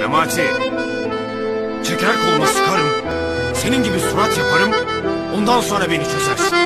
Memati. Çeker koluna sıkarım. Senin gibi surat yaparım. Ondan sonra beni çözersin.